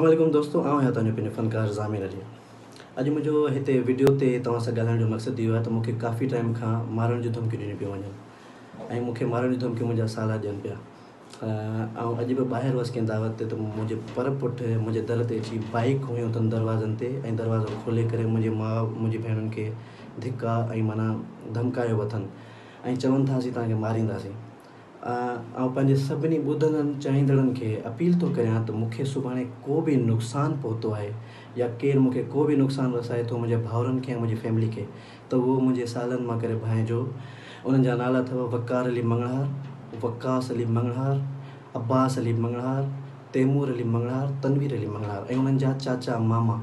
वालेकुम दोस्तों, आऊँ आहियाँ तव्हांजो फ़नकार ज़ामिर अली। अॼु मुंहिंजो हिते वीडियो ते तव्हां सां ॻाल्हाइण जो मक़सदु इहो आहे त मूंखे काफ़ी टाइम खां मारण जूं धमकियूं ॾिनियूं पियूं वञनि। ऐं मूंखे मारण जूं धमकियूं मुंहिंजा साला ॾियनि पिया। ऐं अॼु बि ॿाहिरि हुअसि कंहिं दावत ते, त मुंहिंजे पर पुठि मुंहिंजे दर ते अची बाइक हुयूं अथनि दरवाज़नि ते, ऐं दरवाज़ो खोले करे मुंहिंजी माउ मुंहिंजी भेणुनि खे धिका माना धमकायो अथनि चवनि था असीं तव्हांखे मारींदासीं। ऐं पंहिंजे सभिनी ॿुधंदड़नि चाहींदड़नि खे अपील थो कयां त मूंखे सुभाणे को बि नुक़सानु पहुतो आहे या केरु मूंखे को बि नुक़सानु रसाए थो मुंहिंजे भाउरनि खे ऐं मुंहिंजी फैमिली खे, त उहो मुंहिंजे सालनि माँ करे भाइजो उन्हनि जा नाला अथव, वकार अली मंगड़हार वकास अली मंगड़हार अब्बास अली मंगड़हार तैमूर अली मंगड़हार तनवीर अली मंगड़हार ऐं उन्हनि जा चाचा मामा।